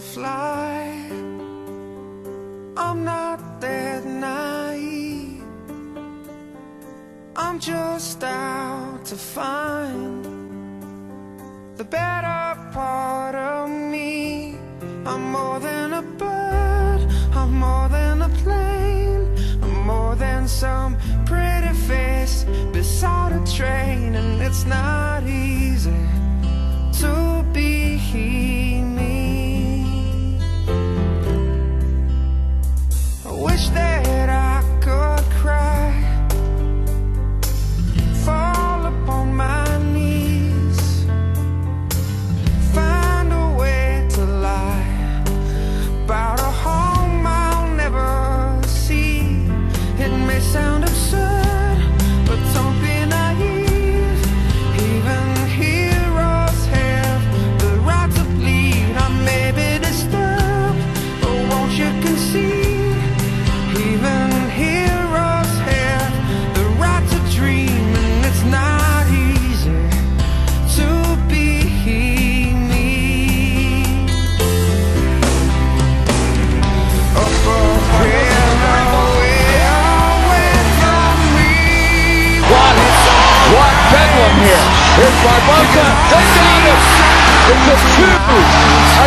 fly. I'm not that naive. I'm just out to find the better part of me. I'm more than a bird, I'm more than a plane, I'm more than some pretty face beside a train, and it's not about here? Here's Barbosa. They got him. It's a two. A